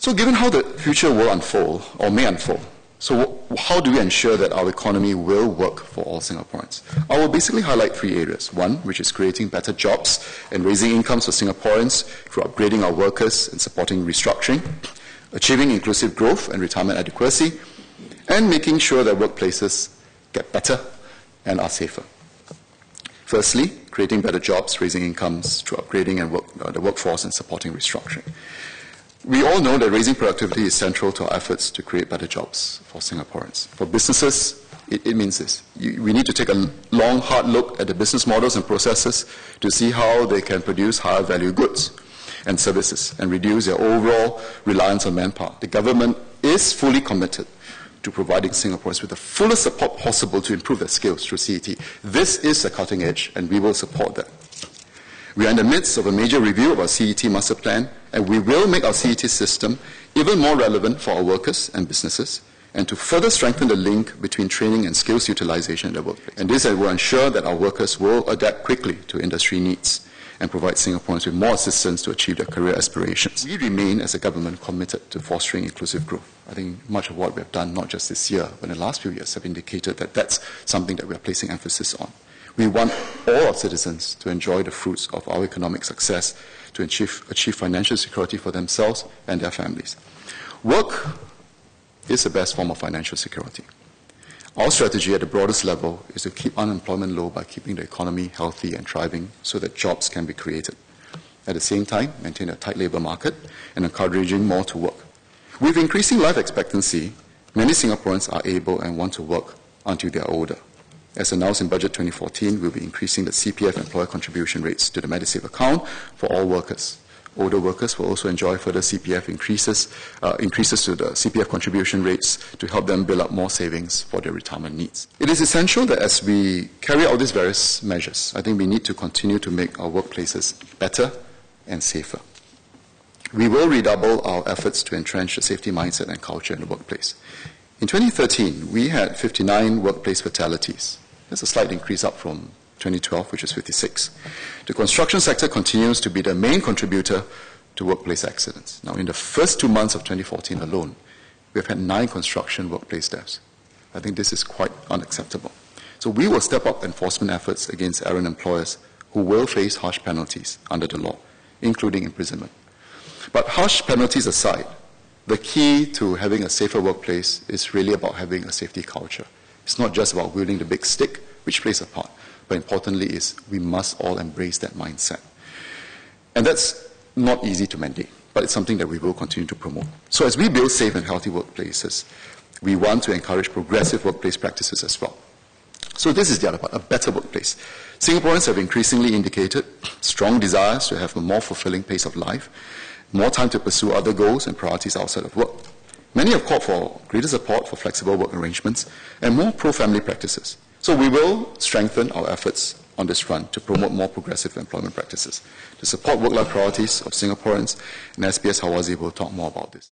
So given how the future will unfold, or may unfold, so how do we ensure that our economy will work for all Singaporeans? I will basically highlight three areas. One, which is creating better jobs and raising incomes for Singaporeans through upgrading our workers and supporting restructuring, achieving inclusive growth and retirement adequacy, and making sure that workplaces get better and are safer. Firstly, creating better jobs, raising incomes through upgrading and work, uh, the workforce and supporting restructuring. We all know that raising productivity is central to our efforts to create better jobs for Singaporeans. For businesses, it, it means this. You, we need to take a long, hard look at the business models and processes to see how they can produce higher value goods and services and reduce their overall reliance on manpower. The government is fully committed to providing Singaporeans with the fullest support possible to improve their skills through CET. This is a cutting edge, and we will support that. We are in the midst of a major review of our CET master plan, and we will make our CET system even more relevant for our workers and businesses, and to further strengthen the link between training and skills utilization in the workplace. And this will ensure that our workers will adapt quickly to industry needs and provide Singaporeans with more assistance to achieve their career aspirations. We remain, as a government, committed to fostering inclusive growth. I think much of what we have done, not just this year, but in the last few years, have indicated that that's something that we are placing emphasis on. We want all our citizens to enjoy the fruits of our economic success, to achieve, achieve financial security for themselves and their families. Work is the best form of financial security. Our strategy at the broadest level is to keep unemployment low by keeping the economy healthy and thriving so that jobs can be created. At the same time, maintain a tight labor market and encouraging more to work. With increasing life expectancy, many Singaporeans are able and want to work until they are older. As announced in Budget 2014, we'll be increasing the CPF employer contribution rates to the Medisave account for all workers. Older workers will also enjoy further CPF increases, uh, increases to the CPF contribution rates to help them build up more savings for their retirement needs. It is essential that as we carry out these various measures, I think we need to continue to make our workplaces better and safer. We will redouble our efforts to entrench the safety mindset and culture in the workplace. In 2013, we had 59 workplace fatalities. That's a slight increase up from 2012, which is 56. The construction sector continues to be the main contributor to workplace accidents. Now, in the first two months of 2014 alone, we have had nine construction workplace deaths. I think this is quite unacceptable. So we will step up enforcement efforts against errant employers who will face harsh penalties under the law, including imprisonment. But harsh penalties aside, the key to having a safer workplace is really about having a safety culture. It's not just about wielding the big stick, which plays a part, but importantly is we must all embrace that mindset. And that's not easy to mandate, but it's something that we will continue to promote. So as we build safe and healthy workplaces, we want to encourage progressive workplace practices as well. So this is the other part, a better workplace. Singaporeans have increasingly indicated strong desires to have a more fulfilling pace of life more time to pursue other goals and priorities outside of work. Many have called for greater support for flexible work arrangements and more pro-family practices. So we will strengthen our efforts on this front to promote more progressive employment practices, to support work-life priorities of Singaporeans, and SPS Hawazi will talk more about this.